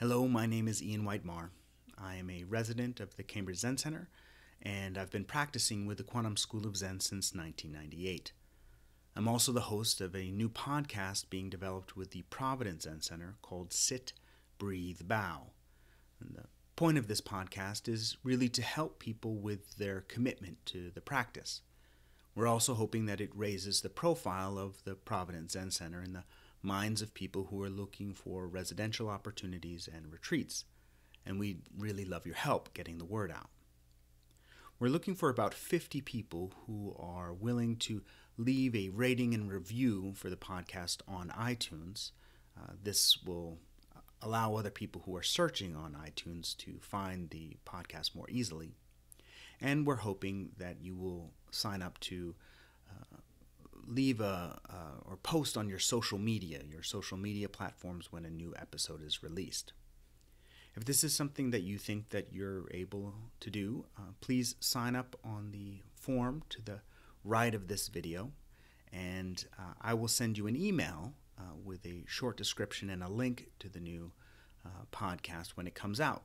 Hello, my name is Ian White Maher. I am a resident of the Cambridge Zen Center, and I've been practicing with the Quantum School of Zen since 1998. I'm also the host of a new podcast being developed with the Providence Zen Center called Sit, Breathe, Bow. And the point of this podcast is really to help people with their commitment to the practice. We're also hoping that it raises the profile of the Providence Zen Center in the minds of people who are looking for residential opportunities and retreats. And we'd really love your help getting the word out. We're looking for about 50 people who are willing to leave a rating and review for the podcast on iTunes. Uh, this will allow other people who are searching on iTunes to find the podcast more easily. And we're hoping that you will sign up to uh, leave a uh, post on your social media, your social media platforms when a new episode is released. If this is something that you think that you're able to do, uh, please sign up on the form to the right of this video, and uh, I will send you an email uh, with a short description and a link to the new uh, podcast when it comes out.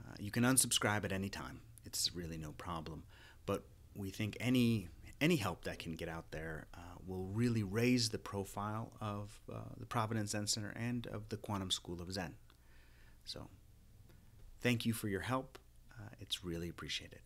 Uh, you can unsubscribe at any time. It's really no problem. But we think any any help that can get out there uh, will really raise the profile of uh, the Providence Zen Center and of the Quantum School of Zen. So, thank you for your help. Uh, it's really appreciated.